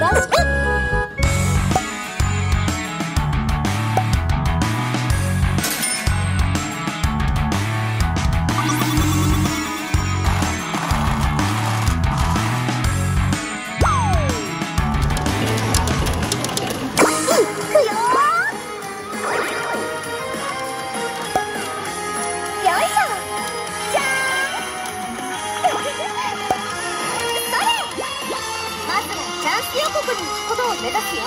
раз. 帝国に行くことを目指すよ。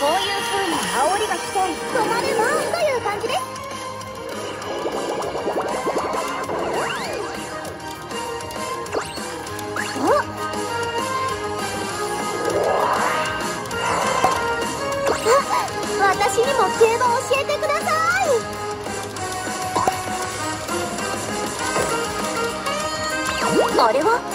こういう風に煽りが来て止まればという感じです。私にも競馬教えてください。あれは？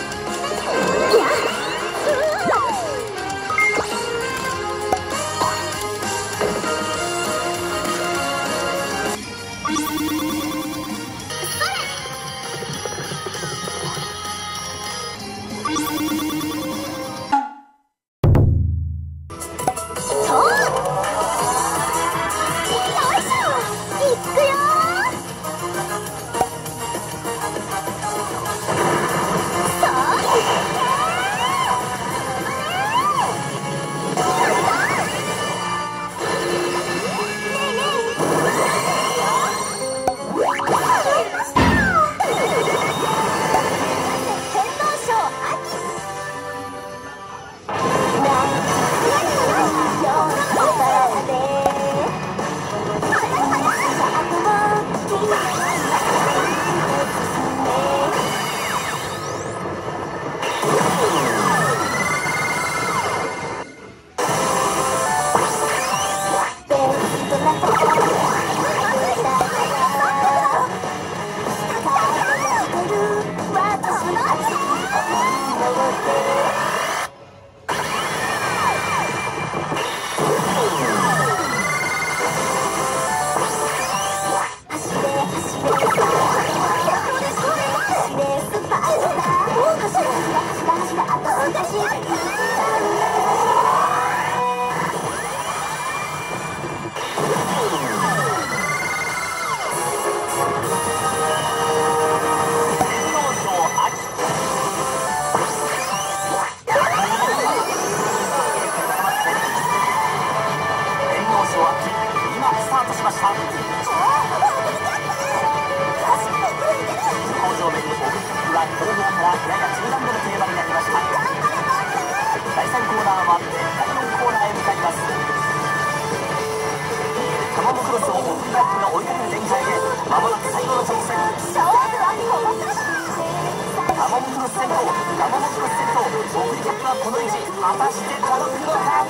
間をまもなくすると目的はこの位置果たして届くのか。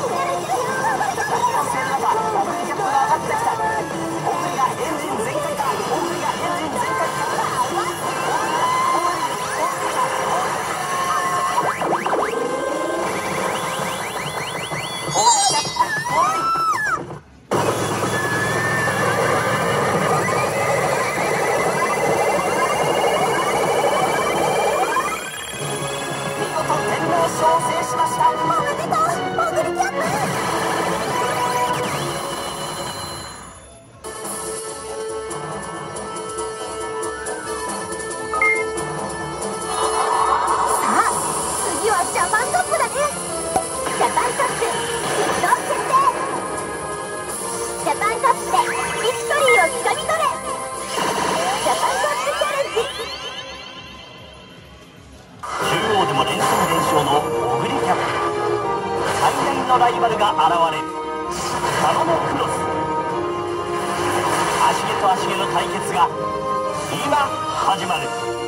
何をしかが上がってきた。Essa sabe ルが現れるカノのクロス。足毛と足毛の対決が今始まる。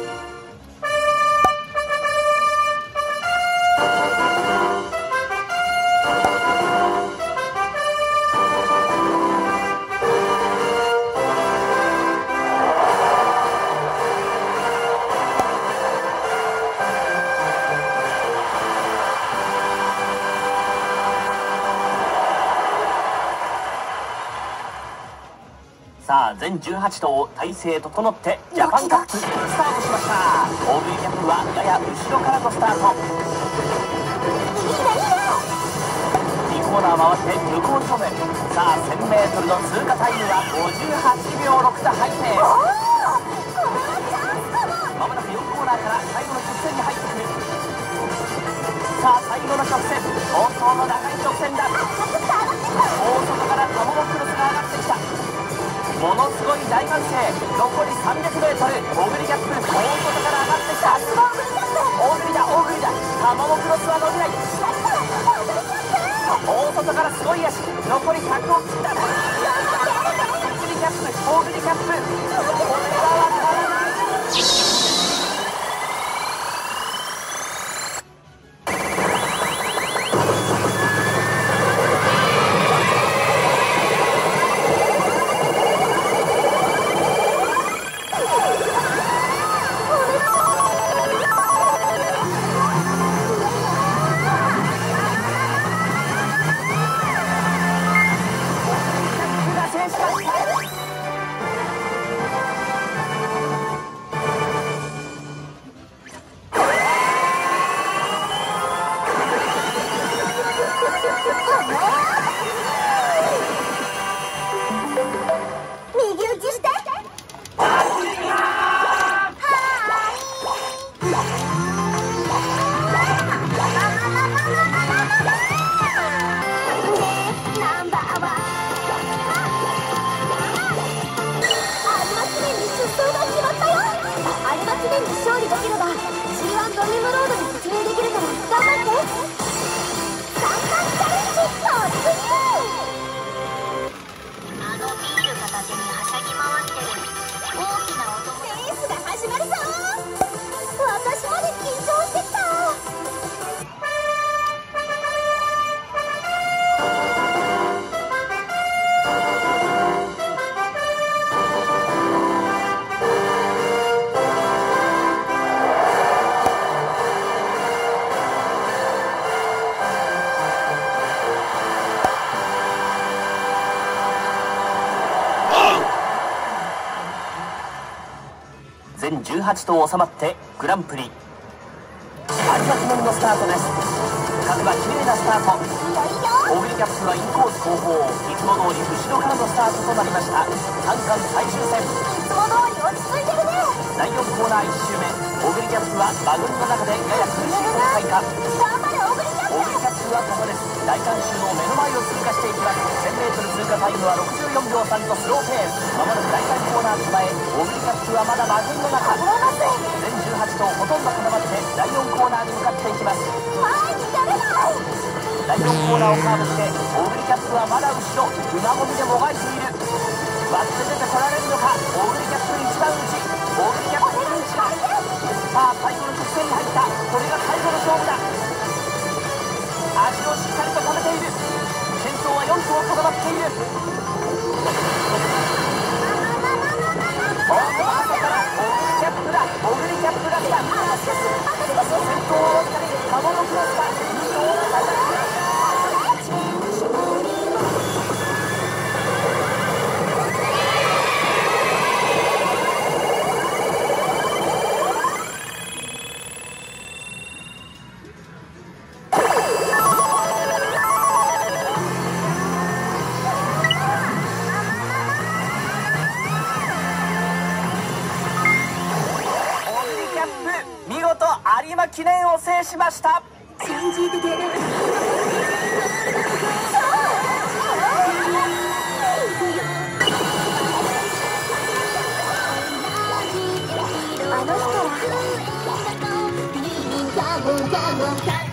全18頭体勢整ってジャパンカップ。スタートしました。大食いキャップはやや後ろからのスタート。2コーナー回って向こう正面。さあ 1000m の通過タイムは58秒6だ入ってまもなく4コーナーから最後の直線に入ってくる。さあ最後の直線。相当の長い直線だものすごい大歓声。残り 300m オグリキャップ大外から上がってきた大グリだ大グリだタマモクロスは伸びない大外外からすごい足。残り100を切った。オグリキャップ。オグリキャップ。18頭収まってグランプリ。有馬記念のスタートです。各馬綺麗なスタート。オグリキャップはインコース後方いつも通り後ろからのスタートとなりました。三冠最終戦。いつも通り落ち着いてるね。第4コーナー1周目。オグリキャップは馬群の中でやや苦しい展開か。頑張れはここです大観衆の目の前を通過していきます。1000m 通過タイムは64秒3とスローペースまもなく第3コーナー手前オグリキャップはまだ馬群の中全18頭ほとんど固まって第4コーナーに向かってい。きます前に出れない。第4コーナーをカーブしてオグリキャップはまだ後ろ馬込みでもがい。てい。る割って出てこられるのかオグリキャップ一番内オグリキャップ一番内さあ最後の直線に入ったこれが最後の勝負だ足をしっかりと食べている。先頭は4頭固まっている。おっと朝からオグリキャップだオグリキャップが来た先頭はわずかにカモノクロスが2頭の中には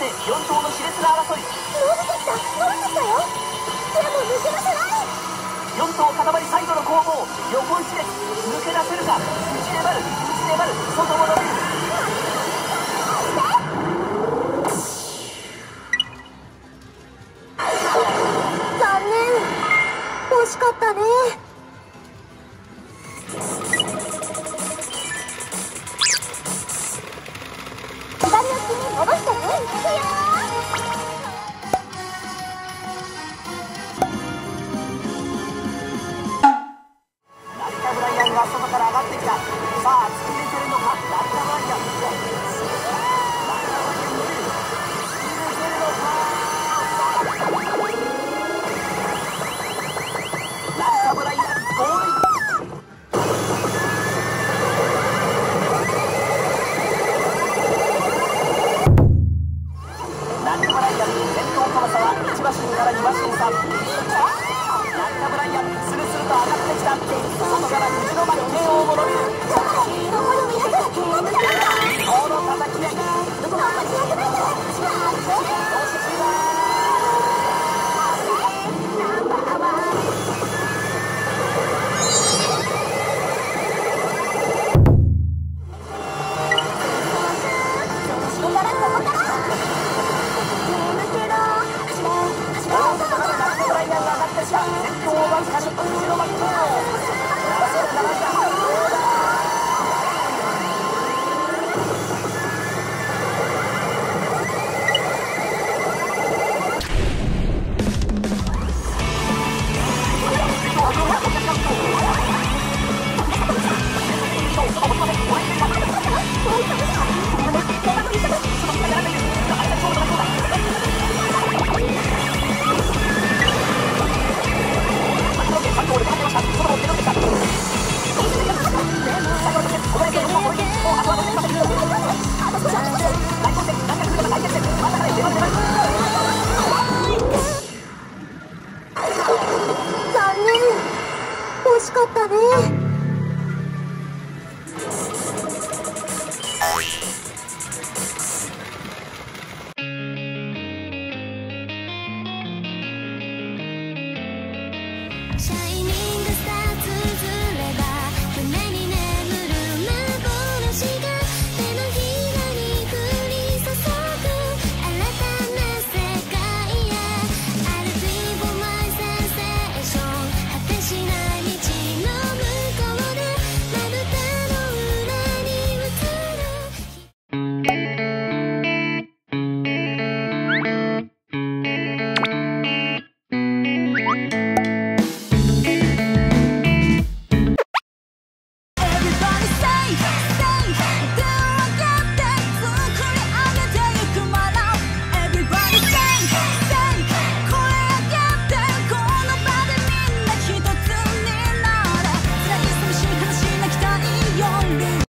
して4頭のしかったね。